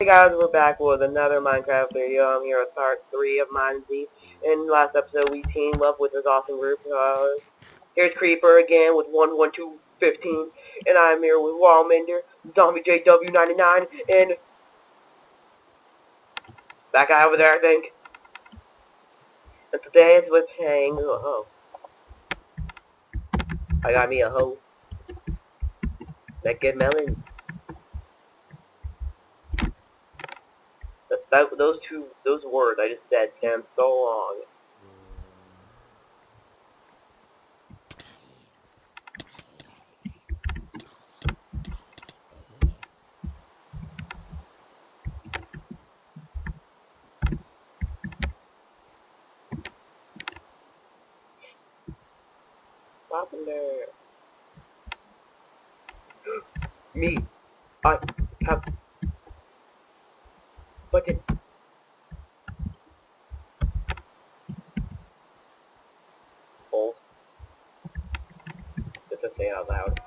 Hey guys, we're back with another Minecraft video. I'm here with part 3 of MineZ. In last episode, we teamed up with this awesome group. Uh, here's Creeper again with 11215, and I'm here with Wallmender, Zombie JW99, and that guy over there, I think. And today we're playing a hoe. I got me a hoe. That good melons. That, those two, those words I just said sound so long. There? Me. I have button. Hold. Just to say out loud.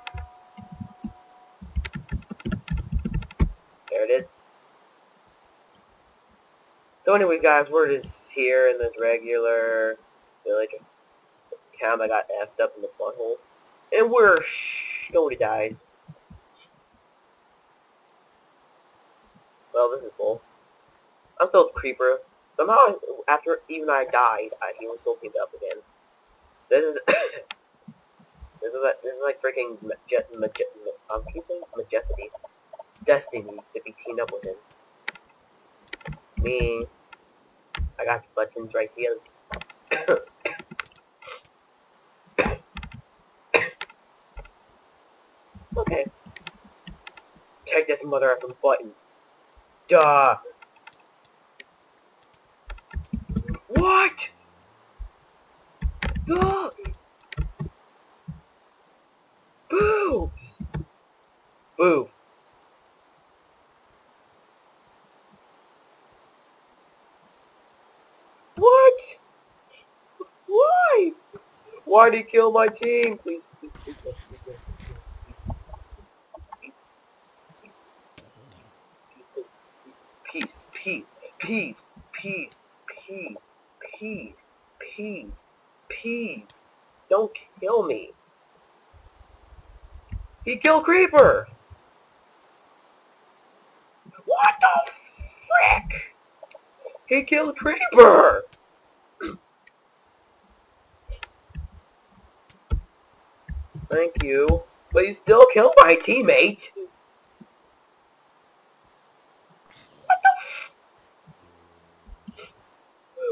There it is. So anyway guys, we're just here in this regular village town that got effed up in the butthole. And we're nobody dies. Well, this is cool. I'm still a creeper. Somehow, after even I died, I, he was still picked up again. This is this is like, this is like freaking maje maje um, keep saying majesty, destiny to be teamed up with him. Me, I got the buttons right here. okay. Take that mother button. Duh. What? Duh. Boo. What? Why? Why'd he kill my team? Please, please, please, please, please, please, please, peace, peace, peace, peace, peace, peace. Don't kill me. He killed Creeper! What the He killed Creeper! Thank you. But you still killed my teammate! What the f-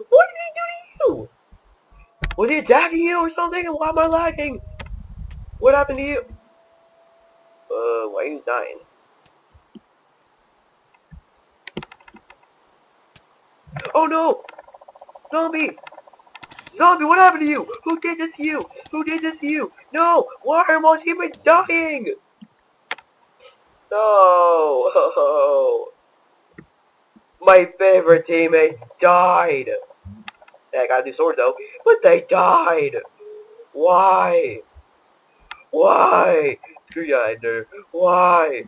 What did he do to you? Was he attacking you or something? And why am I lagging? What happened to you? Uh, why are you dying? Oh no! Zombie! Zombie, what happened to you? Who did this to you? Who did this to you? No! Why are my teammates dying? No! My favorite teammates died! I got a new sword though. But they died! Why? Why? Screw you, Ender. Why?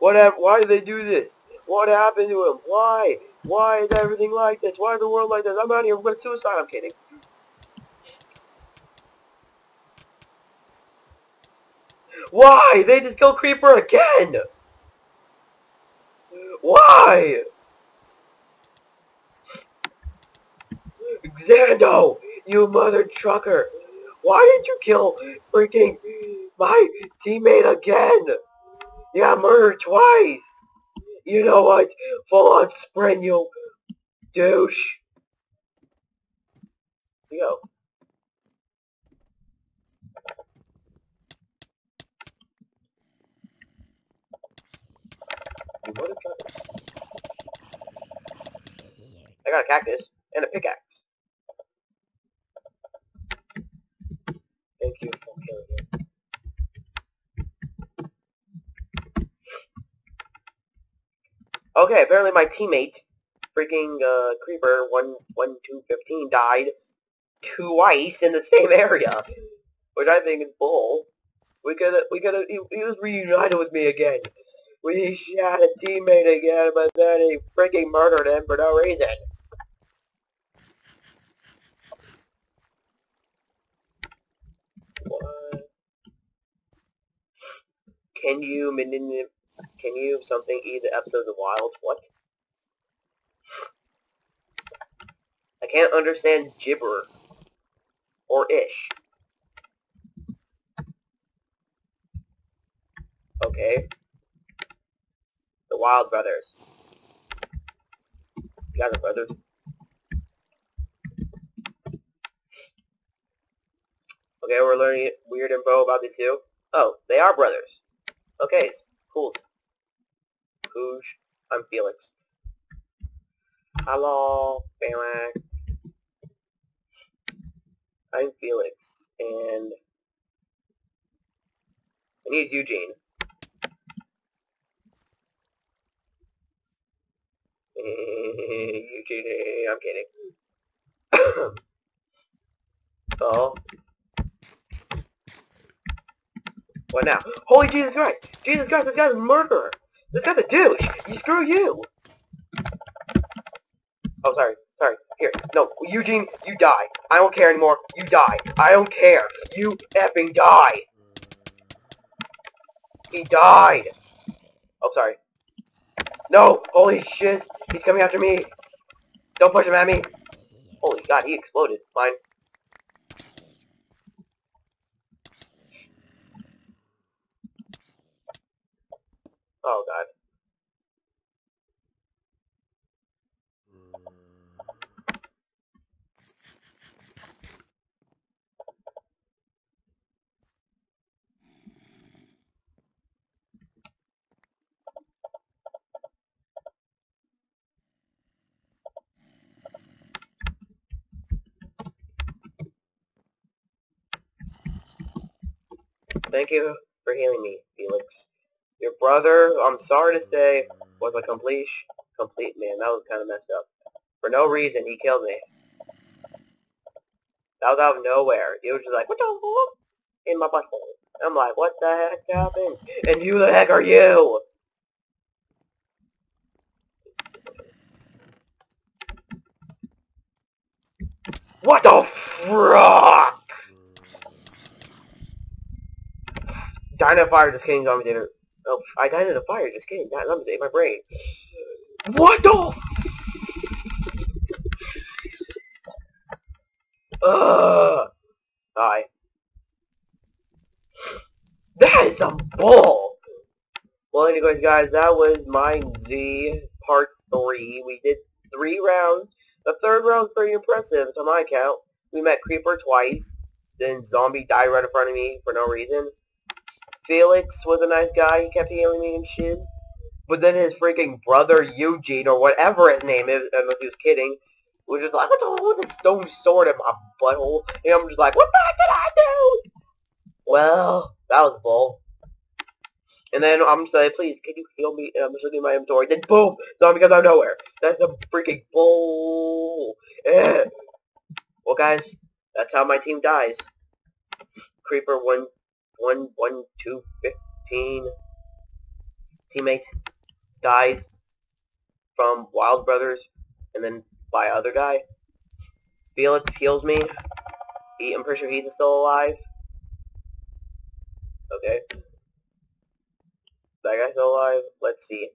What Why did they do this? What happened to him? Why? Why is everything like this? Why is the world like this? I'm out here. I'm going to suicide. I'm kidding. Why? They just killed Creeper again! Why? Xando! You mother trucker! Why did you kill freaking my teammate again? Got murdered twice! You know what? Full on sprint, you douche. Yo. I got a cactus and a pickaxe. Thank you for killing him. Okay, apparently my teammate, freaking uh, Creeper one one two fifteen, died twice in the same area, which I think is bull. We could we could he, he was reunited with me again. We shot a teammate again, but then he freaking murdered him for no reason. What? Can you manipulate? Can you something eat the episodes of the Wild? What? I can't understand gibber or ish. Okay. The Wild Brothers. You guys are brothers. Okay, we're learning weird info about these two. Oh, they are brothers. Okay, cool. I'm Felix. Hello, Felix. I'm Felix, and I need Eugene. Eugene, I'm kidding. oh. What now? Holy Jesus Christ! Jesus Christ, this guy's a murderer! This guy's a douche! You screw you! Oh, sorry. Sorry. Here. No, Eugene, you die. I don't care anymore. You die. I don't care. You effing die. He died. Oh, sorry. No! Holy shit! He's coming after me! Don't push him at me! Holy god, he exploded. Fine. Oh god. Thank you for healing me, Felix. Your brother, I'm sorry to say, was a complete, complete man. That was kind of messed up. For no reason, he killed me. That was out of nowhere. He was just like, what the fuck? In my butthole. I'm like, what the heck happened? And who the heck are you? What the fuck? Dying of fire, just kidding, dinner. Oh, I died in a fire, just kidding. That zombies ate my brain. What the? Ugh. Die. That is some bull. Well, anyways, guys, that was Mine Z Part 3. We did three rounds. The third round's pretty impressive, to my count. We met Creeper twice. Then Zombie died right in front of me for no reason. Felix was a nice guy. He kept healing me and shit. But then his freaking brother Eugene, or whatever his name is, unless he was kidding, was just like, what the hell with a stone sword in my butthole? And I'm just like, what the heck did I do? Well, that was bull. And then I'm just like, please, can you heal me? And I'm just looking at my inventory. Then boom, zombie comes out of nowhere. That's a freaking bull. Eh. Well, guys, that's how my team dies. Creeper one one one two fifteen teammate dies from Wild Brothers and then by other guy. Felix heals me. He, I'm pretty sure he's still alive. Okay. That guy's still alive. Let's see.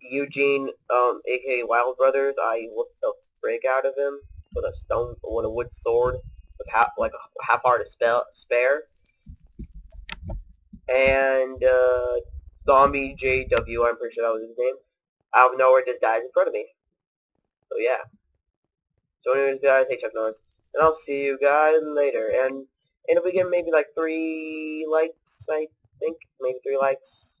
Eugene, um, aka Wild Brothers, I whooped the frick out of him with a stone, with a wood sword, with half, like a half heart of spell, spare and uh, Zombie JW, I'm pretty sure that was his name, out of nowhere just died in front of me. So yeah. So anyways guys, hey Chuck Norris, and I'll see you guys later. And, and if we get maybe like three likes, I think, maybe three likes,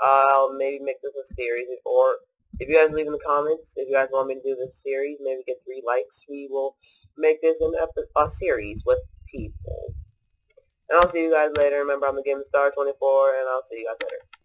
I'll maybe make this a series, or if you guys leave in the comments, if you guys want me to do this series, maybe get three likes, we will make this an a series with people. And I'll see you guys later. Remember, I'm the Game Star 24, and I'll see you guys later.